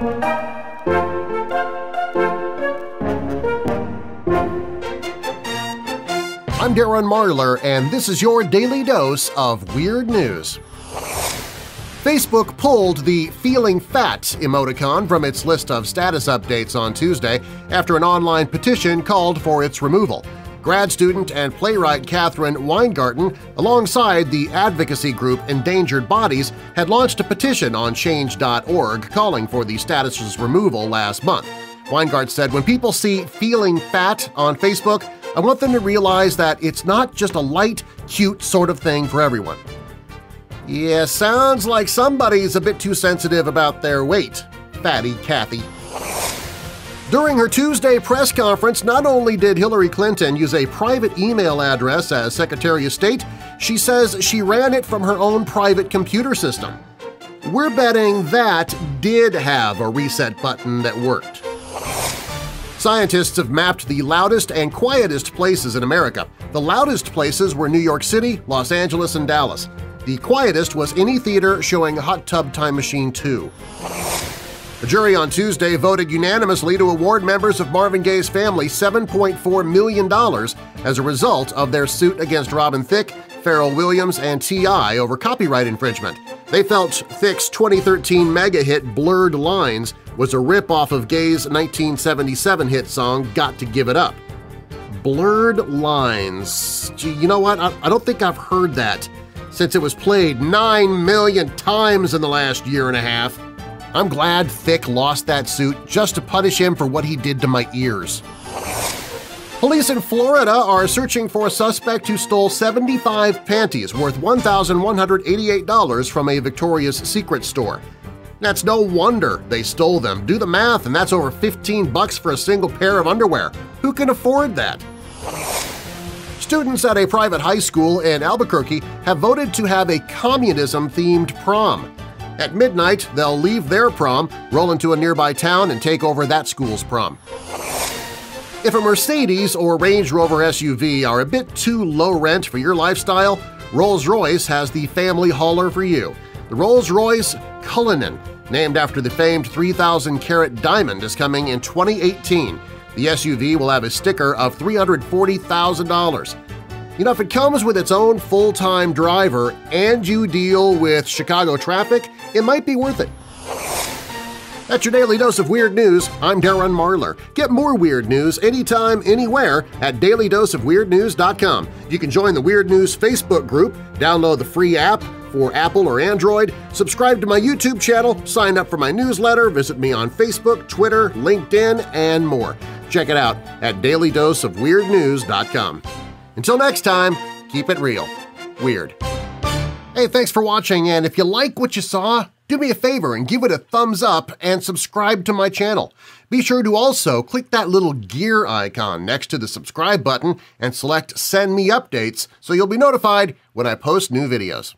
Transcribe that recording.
I'm Darren Marlar, and this is your daily dose of weird news. Facebook pulled the Feeling Fat emoticon from its list of status updates on Tuesday after an online petition called for its removal. Grad student and playwright Catherine Weingarten, alongside the advocacy group Endangered Bodies, had launched a petition on Change.org calling for the status's removal last month. Weingart said, when people see Feeling Fat on Facebook, I want them to realize that it's not just a light, cute sort of thing for everyone. Yeah, sounds like somebody's a bit too sensitive about their weight, Fatty Kathy. During her Tuesday press conference, not only did Hillary Clinton use a private email address as Secretary of State, she says she ran it from her own private computer system. We're betting that did have a reset button that worked. Scientists have mapped the loudest and quietest places in America. The loudest places were New York City, Los Angeles, and Dallas. The quietest was any theater showing Hot Tub Time Machine 2. A jury on Tuesday voted unanimously to award members of Marvin Gaye's family $7.4 million as a result of their suit against Robin Thicke, Pharrell Williams, and T.I. over copyright infringement. They felt Thicke's 2013 mega hit Blurred Lines was a rip-off of Gaye's 1977 hit song Got to Give It Up. Blurred Lines. Gee, you know what? I, I don't think I've heard that since it was played 9 million times in the last year and a half. I'm glad Thicke lost that suit just to punish him for what he did to my ears. Police in Florida are searching for a suspect who stole 75 panties worth $1,188 from a Victoria's Secret store. That's no wonder they stole them. Do the math, and that's over 15 bucks for a single pair of underwear. Who can afford that? Students at a private high school in Albuquerque have voted to have a communism-themed prom. At midnight, they'll leave their prom, roll into a nearby town, and take over that school's prom. If a Mercedes or Range Rover SUV are a bit too low rent for your lifestyle, Rolls-Royce has the family hauler for you. The Rolls-Royce Cullinan, named after the famed 3,000-carat diamond, is coming in 2018. The SUV will have a sticker of $340,000. You know, if it comes with its own full-time driver and you deal with Chicago traffic, it might be worth it. That's your Daily Dose of Weird News. I'm Darren Marlar. Get more weird news anytime, anywhere at dailydoseofweirdnews.com. You can join the Weird News Facebook group, download the free app for Apple or Android, subscribe to my YouTube channel, sign up for my newsletter, visit me on Facebook, Twitter, LinkedIn, and more. Check it out at dailydoseofweirdnews.com. Until next time, keep it real. Weird. Hey, thanks for watching, and if you like what you saw, do me a favor and give it a thumbs up and subscribe to my channel. Be sure to also click that little gear icon next to the subscribe button and select Send Me Updates so you'll be notified when I post new videos.